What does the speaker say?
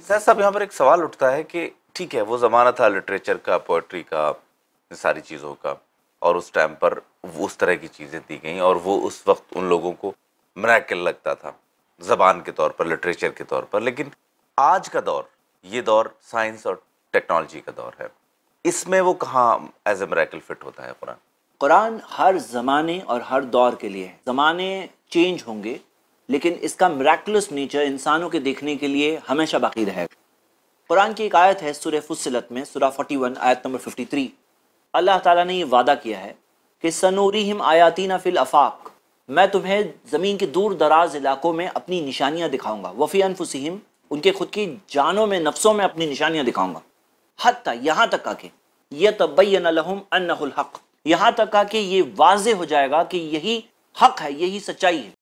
Sir, साहब, यहाँ पर एक सवाल उठता है कि ठीक है, वो ज़माना था लिटरेचर का पोइट्री का सारी चीज़ों का, और उस टाइम पर वो उस तरह की चीज़ें दी गई, और वो उस वक्त उन लोगों को मराकल लगता था, ज़बान के तौर पर, लिटरेचर के तौर पर। लेकिन आज का दौर, ये दौर साइंस और टेक्नोलॉजी का दौर है। इसमें वो कहाँ, एज ए मराकल फिट होता है कुरान? कुरान हर ज़माने और हर दौर के लिए है। ज़माने चेंज होंगे लेकिन इसका मराकुलस नेचर इंसानों के देखने के लिए हमेशा बाकी रहेगा। कुरान की एक आयत है सुर फुसिलत में सुरा 41 आयत नंबर 53 अल्लाह ताला ने ये वादा किया है कि सनूरी हिम आयातीना फिल अफाक, मैं तुम्हें ज़मीन के दूर दराज इलाकों में अपनी निशानियाँ दिखाऊँगा। वफ़ी अनफुसहिम, उनके खुद की जानों में, नफ्सों में अपनी निशानियाँ दिखाऊँगा। हती यहाँ तक आके यह तबैन लहुम अन्नहुल हक, यहाँ तक आके ये वाजे हो जाएगा कि यही हक है, यही सच्चाई है।